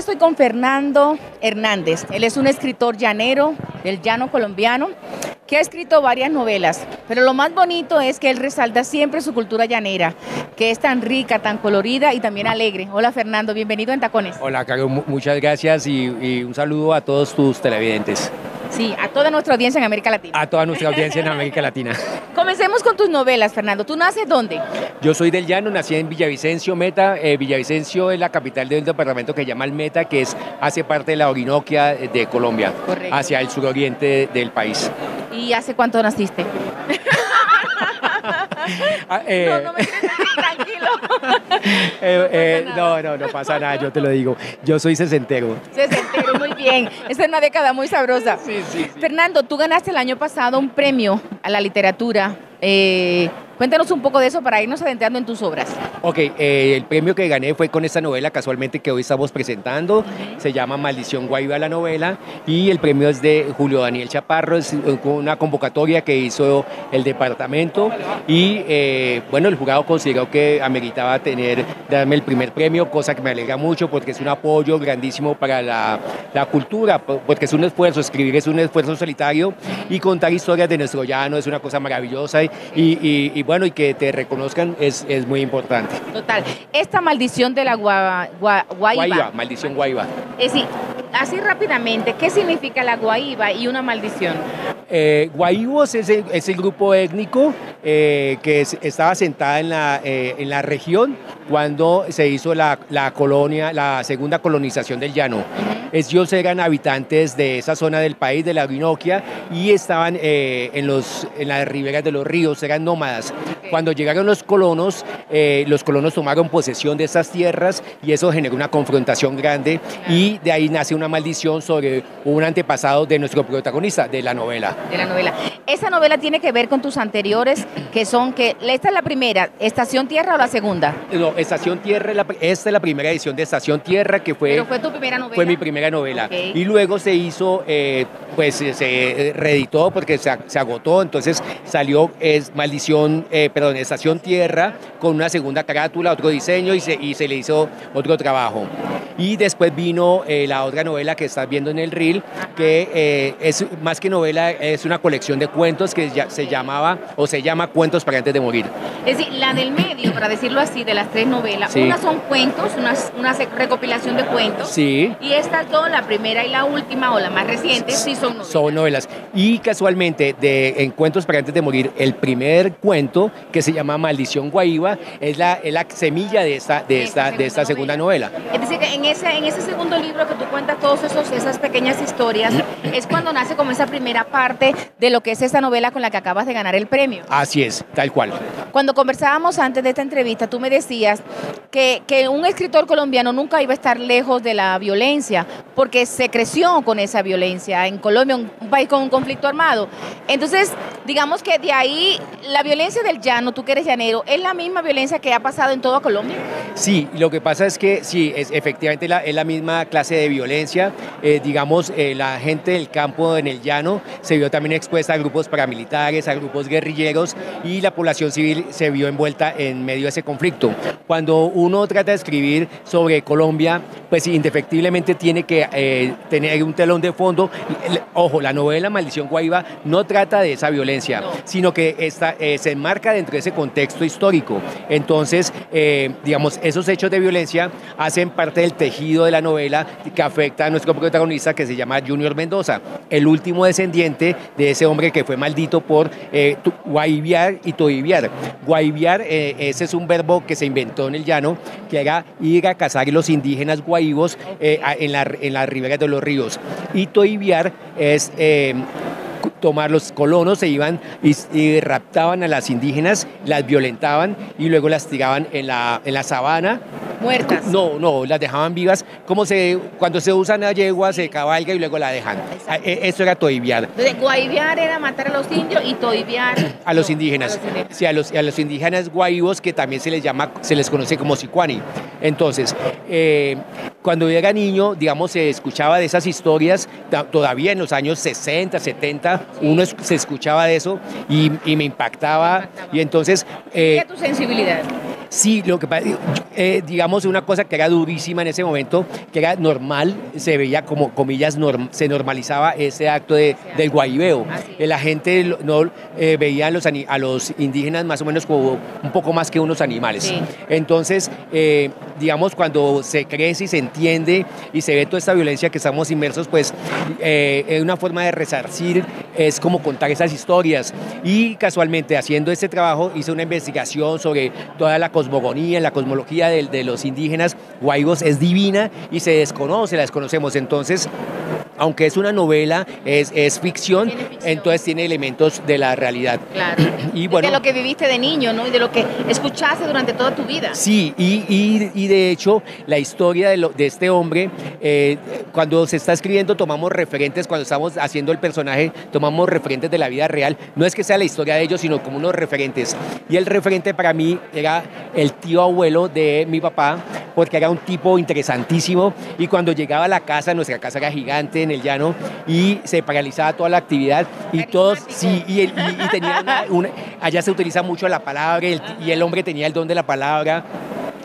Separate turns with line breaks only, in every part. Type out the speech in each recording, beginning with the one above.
estoy con Fernando Hernández. Él es un escritor llanero del llano colombiano que ha escrito varias novelas, pero lo más bonito es que él resalta siempre su cultura llanera, que es tan rica, tan colorida y también alegre. Hola Fernando, bienvenido en Tacones.
Hola, Caro, muchas gracias y, y un saludo a todos tus televidentes.
Sí, a toda nuestra audiencia en América Latina.
A toda nuestra audiencia en América Latina.
Comencemos con tus novelas, Fernando. ¿Tú naces dónde?
Yo soy del Llano, nací en Villavicencio, Meta. Eh, Villavicencio es la capital de un departamento que se llama el Meta, que es, hace parte de la Orinoquia de Colombia,
Correcto.
hacia el suroriente del país.
¿Y hace cuánto naciste?
Ah, eh,
No, no me tranquilo.
eh, eh, no, no, no pasa nada, yo te lo digo. Yo soy sesentero.
Sesentero, muy bien. Esta es una década muy sabrosa.
Sí, sí, sí.
Fernando, tú ganaste el año pasado un premio a la literatura. Eh, cuéntanos un poco de eso para irnos adentrando en tus obras.
Ok, eh, el premio que gané fue con esta novela casualmente que hoy estamos presentando. Se llama Maldición Guayba la novela y el premio es de Julio Daniel Chaparro, es eh, una convocatoria que hizo el departamento y eh, bueno, el jurado consideró que ameritaba tener, darme el primer premio, cosa que me alegra mucho porque es un apoyo grandísimo para la, la cultura, po- porque es un esfuerzo, escribir es un esfuerzo solitario y contar historias de nuestro llano es una cosa maravillosa y, y- y bueno, y que te reconozcan es, es muy importante.
Total. Esta maldición de la gua- gua- guaiba.
Guayba, maldición guayba.
Es decir, así rápidamente, ¿qué significa la guaiba y una maldición?
Eh, es el, es el grupo étnico eh, que es- estaba sentada en la, eh, en la región cuando se hizo la, la colonia, la segunda colonización del llano. Ellos eran habitantes de esa zona del país, de la Orinoquia, y estaban eh, en, los, en las riberas de los ríos, eran nómadas. Cuando llegaron los colonos, eh, los colonos tomaron posesión de estas tierras y eso generó una confrontación grande y de ahí nace una maldición sobre un antepasado de nuestro protagonista de la novela.
de la novela. Esa novela tiene que ver con tus anteriores, que son que esta es la primera, Estación Tierra o la segunda.
No, Estación Tierra, la- esta es la primera edición de Estación Tierra que fue...
Pero fue tu primera novela.
Fue mi primera novela. Y luego se hizo, eh, pues se eh, reeditó porque se, se agotó, entonces salió es, Maldición, eh, perdón, Estación Tierra con una segunda carátula, otro diseño y se, y se le hizo otro trabajo. Y después vino eh, la otra novela que estás viendo en el reel, que eh, es más que novela, es una colección de cuentos que ya, se llamaba o se llama Cuentos para antes de morir.
Es decir, la del medio, para decirlo así, de las tres novelas.
Sí.
Una son cuentos, una, una recopilación de cuentos.
Sí.
Y estas dos, la primera y la última, o la más reciente, sí son novelas.
Son novelas. Y casualmente, de Encuentros para antes de morir, el primer cuento, que se llama Maldición Guaíba, es la, es la semilla de esta, de esta, de esta segunda novela.
Es decir, que en ese, en ese segundo libro que tú cuentas todas esas pequeñas historias, es cuando nace como esa primera parte de lo que es esta novela con la que acabas de ganar el premio.
Así es, tal cual.
Cuando conversábamos antes de esta entrevista, tú me decías que, que un escritor colombiano nunca iba a estar lejos de la violencia, porque se creció con esa violencia en Colombia, un, un país con un conflicto armado. Entonces, digamos que de ahí la violencia del llano, tú que eres llanero, es la misma violencia que ha pasado en toda Colombia.
Sí, lo que pasa es que sí, es efectivamente la, es la misma clase de violencia. Eh, digamos, eh, la gente del campo en el llano se vio también expuesta a grupos paramilitares, a grupos guerrilleros y la población civil se vio envuelta en medio de ese conflicto. Cuando uno trata de escribir sobre Colombia, pues indefectiblemente tiene que eh, tener un telón de fondo. El- Ojo, la novela Maldición Guaíba no trata de esa violencia,
No.
sino que está, eh, se enmarca dentro de ese contexto histórico. Entonces, eh, digamos, esos hechos de violencia hacen parte del tejido de la novela que afecta a nuestro protagonista que se llama Junior Mendoza, el último descendiente de ese hombre que fue maldito por eh, guaibiar y toibiar. Guaibiar, eh, ese es un verbo que se inventó en el llano, que era ir a cazar los indígenas guaivos eh, en, la, en las riberas de los ríos. Y toibiar es... tomar los colonos, se iban y, y raptaban a las indígenas, las violentaban y luego las tiraban en la, en la sabana.
Muertas.
No, no, las dejaban vivas. Como se, cuando se usa una yegua, se cabalga y luego la dejan. Ah, eh, Eso era toibiar.
Entonces, guaiviar era matar a los indios y toiviar
A los
no,
indígenas.
a los indígenas.
Sí, a los, a los indígenas guaivos, que también se les llama, se les conoce como sicuani. Entonces, eh, cuando yo era niño, digamos, se escuchaba de esas historias, todavía en los años 60, 70, uno es- se escuchaba de eso y, y me impactaba. Y entonces, eh,
¿Qué tu sensibilidad?
Sí, lo que pasa, eh, digamos, una cosa que era durísima en ese momento, que era normal, se veía como, comillas, se normalizaba ese acto de, del guayibeo. La gente no eh, veía a los, a los indígenas más o menos como un poco más que unos animales. Entonces, eh, digamos, cuando se crece y se entiende y se ve toda esta violencia que estamos inmersos, pues es una forma de resarcir, es como contar esas historias. Y casualmente, haciendo este trabajo, hice una investigación sobre toda la cosmogonía, la cosmología de, los indígenas guaygos es divina y se desconoce, la desconocemos. Entonces, aunque es una novela, es, es ficción, entonces tiene elementos de la realidad.
Claro. Y bueno, de lo que viviste de niño, ¿no? Y de lo que escuchaste durante toda tu vida.
Sí, y, y, y de hecho, la historia de, lo, de este hombre, eh, cuando se está escribiendo, tomamos referentes, cuando estamos haciendo el personaje, tomamos referentes de la vida real. No es que sea la historia de ellos, sino como unos referentes. Y el referente para mí era el tío abuelo de mi papá, porque era un tipo interesantísimo. Y cuando llegaba a la casa, nuestra casa era gigante, el llano y se paralizaba toda la actividad y todos, sí, y, tenía una, allá se utiliza mucho la palabra y el hombre tenía el don de la palabra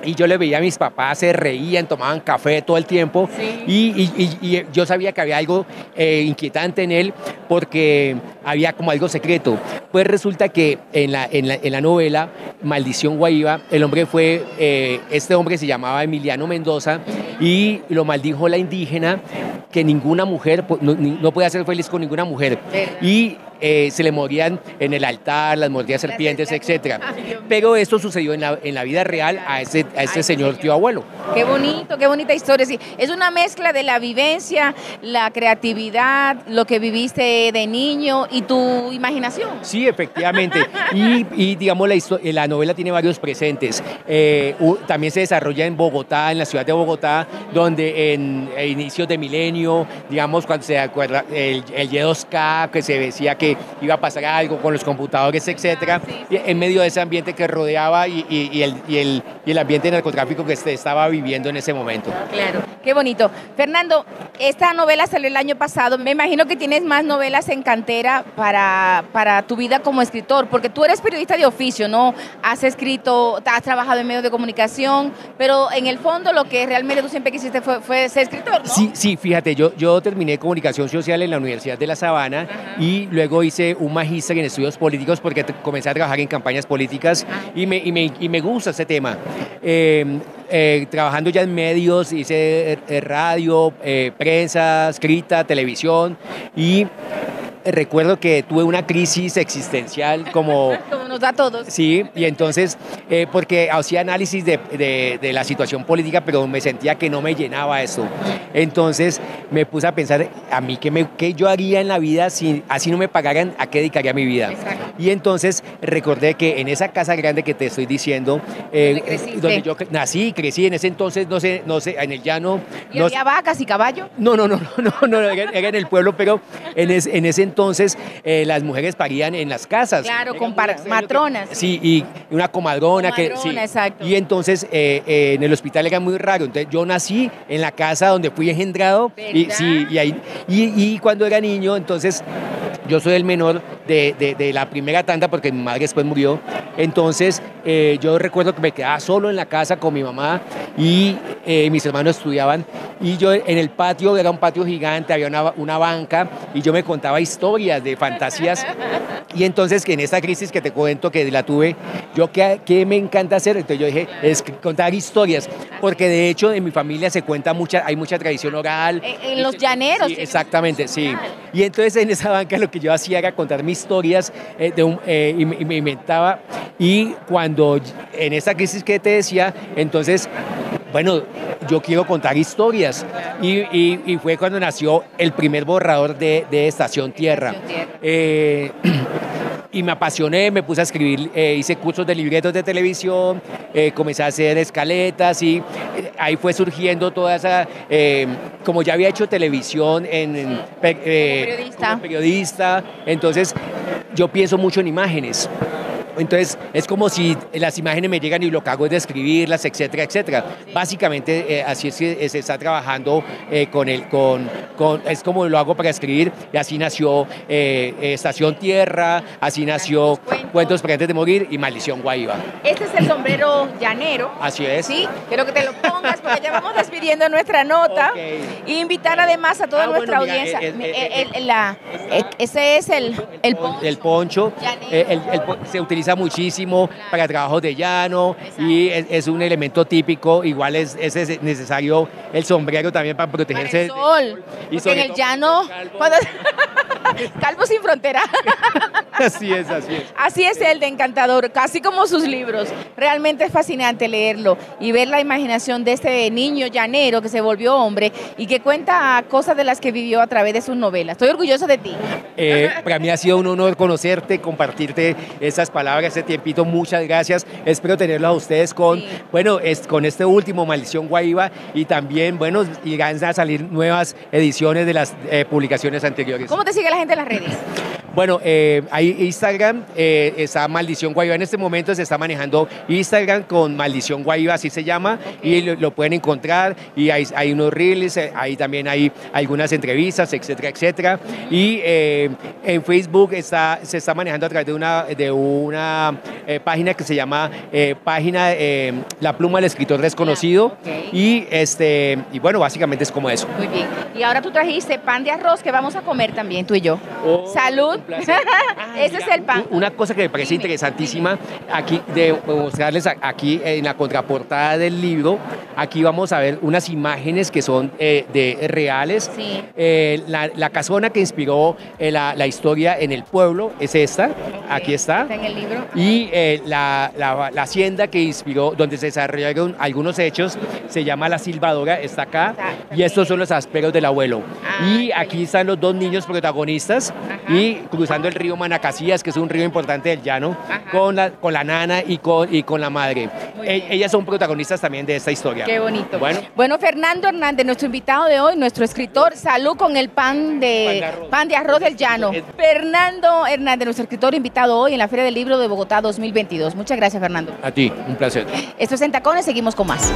y yo le veía a mis papás, se reían, tomaban café todo el tiempo y, yo sabía que había algo eh, inquietante en él porque había como algo secreto. Pues resulta que en la, en la, novela Maldición Guaíba, el hombre fue, eh, este hombre se llamaba Emiliano Mendoza y lo maldijo la indígena que ninguna mujer, no, no podía ser feliz con ninguna mujer. Y eh, se le morían en el altar, las mordían serpientes, etc. Pero esto sucedió en la, en la vida real a ese, a ese señor tío abuelo.
Qué bonito, qué bonita historia. Sí, es una mezcla de la vivencia, la creatividad, lo que viviste de niño y tu imaginación.
Sí, efectivamente. y, y, digamos, la, la, novela tiene varios presentes. Eh, también se desarrolla en Bogotá, en la ciudad de Bogotá, donde en inicios de milenio, digamos, cuando se acuerda el, el Y2K, que se decía que iba a pasar algo con los computadores, etcétera, en medio de ese ambiente que rodeaba y, y, el, y, el, y el ambiente narcotráfico que se estaba viviendo en ese momento.
Claro, qué bonito. Fernando, esta novela salió el año pasado. Me imagino que tienes más novelas en cantera para, para tu vida como escritor, porque tú eres periodista de oficio, ¿no? Has escrito, has trabajado en medios de comunicación, pero en el fondo lo que realmente tú siempre quisiste fue, fue ser escritor, ¿no?
Sí, sí, fíjate, yo, terminé comunicación social en la Universidad de La Sabana y luego hice un magíster en estudios políticos porque comencé a trabajar en campañas políticas y, me, y, me, gusta ese tema. Em, eh, trabajando ya en medios, hice eh, radio, eh, prensa, escrita, televisión y recuerdo que tuve una crisis existencial como...
nos da a todos.
Sí, y entonces, eh, porque hacía análisis de, de, la situación política, pero me sentía que no me llenaba eso. Entonces me puse a pensar, a mí, ¿qué, me, qué yo haría en la vida si así no me pagaran? ¿A qué dedicaría mi vida? Y entonces recordé que en esa casa grande que te estoy diciendo,
eh,
donde yo nací, crecí, en ese entonces, no sé, no sé, en el llano...
¿Y había vacas y caballo?
No, no, no, no, no, no era, en el pueblo, pero en, en ese entonces eh, las mujeres parían en las casas.
Claro, con
sí, y una comadrona. que, sí.
exacto.
Y entonces eh, eh, en el hospital era muy raro. Entonces yo nací en la casa donde fui engendrado. Y, sí, y, ahí, y, cuando era niño, entonces yo soy el menor de, de, la primera tanda porque mi madre después murió. Entonces yo recuerdo que me quedaba solo en la casa con mi mamá y mis hermanos estudiaban. Y yo en el patio, era un patio gigante, había una, una banca y yo me contaba historias de fantasías. Y entonces que en esta crisis que te cuento que la tuve, yo qué, me encanta hacer, entonces yo dije, es contar historias, porque de hecho en mi familia se cuenta mucha, hay mucha tradición oral.
En, los llaneros.
exactamente, sí. Y entonces en esa banca lo que yo hacía era contar mis historias eh, de un, eh, y, me inventaba. Y cuando en esta crisis que te decía, entonces bueno, yo quiero contar historias. Y, fue cuando nació el primer borrador de, Estación Tierra. Eh, y me apasioné, me puse a escribir, eh, hice cursos de libretos de televisión, eh, comencé a hacer escaletas y ahí fue surgiendo toda esa, como ya había hecho televisión en,
periodista.
periodista, entonces yo pienso mucho en imágenes. Entonces es como si las imágenes me llegan y lo que hago es describirlas, etcétera, etcétera. Básicamente eh, así es que se está trabajando eh, con el, con, con, es como lo hago para escribir y así nació eh, Estación Tierra, así nació Cuentos para antes de morir y Maldición Guaíba.
Este es el sombrero llanero.
Así es.
Sí, quiero que te lo pongas porque ya vamos despidiendo nuestra nota. Y invitar además a toda ah, nuestra audiencia. ese es el, el poncho.
El poncho. se utiliza muchísimo para trabajos de llano y es, un elemento típico. Igual es, es, necesario el sombrero también para protegerse.
Para el sol. Y en el llano. Calvo sin frontera.
así es, así es.
Así es el de Encantador, casi como sus libros. Realmente es fascinante leerlo y ver la imaginación de este niño llanero que se volvió hombre y que cuenta cosas de las que vivió a través de sus novelas. Estoy orgulloso de ti.
Eh, para mí ha sido un honor conocerte, compartirte esas palabras, este tiempito. Muchas gracias. Espero tenerlo a ustedes con, bueno, es, con este último Maldición Guaíba y también, bueno, irán a salir nuevas ediciones de las eh, publicaciones anteriores.
¿Cómo te sigue la gente en las redes?
Bueno, eh, hay Instagram, eh, está Maldición Guayba. En este momento se está manejando Instagram con Maldición Guayba, así se llama, y lo, pueden encontrar. Y hay, hay unos reels, eh, ahí también hay algunas entrevistas, etcétera, etcétera. Y en Facebook está, se está manejando a través de una, de una página que se llama Página La Pluma del Escritor Desconocido. Y, este, y bueno, básicamente es como eso.
Muy bien. Y ahora tú trajiste pan de arroz que vamos a comer también, tú y yo. Oh, Salud. Ese es el pan.
Una cosa que me parece interesantísima, aquí de mostrarles aquí en la contraportada del libro, aquí vamos a ver unas imágenes que son eh, de reales. Eh, la, casona que inspiró eh, la, historia en el pueblo es esta, aquí está.
Está en el libro.
Y la, hacienda que inspiró, donde se desarrollaron algunos hechos, se llama La Silvadora, está acá. y estos son los asperos del abuelo. Ah, y aquí están los dos niños protagonistas y cruzando el río Manacasías, que es un río importante del llano, con la, con la nana y con, y con la madre. E, ellas son protagonistas también de esta historia.
Qué bonito. Bueno, bueno, Fernando Hernández, nuestro invitado de hoy, nuestro escritor, salud con el pan de, pan de, arroz. del llano. Fernando Hernández, nuestro escritor invitado hoy en la Feria del Libro de Bogotá 2022. Muchas gracias, Fernando.
A ti, un placer.
Esto es En Tacones, seguimos con más.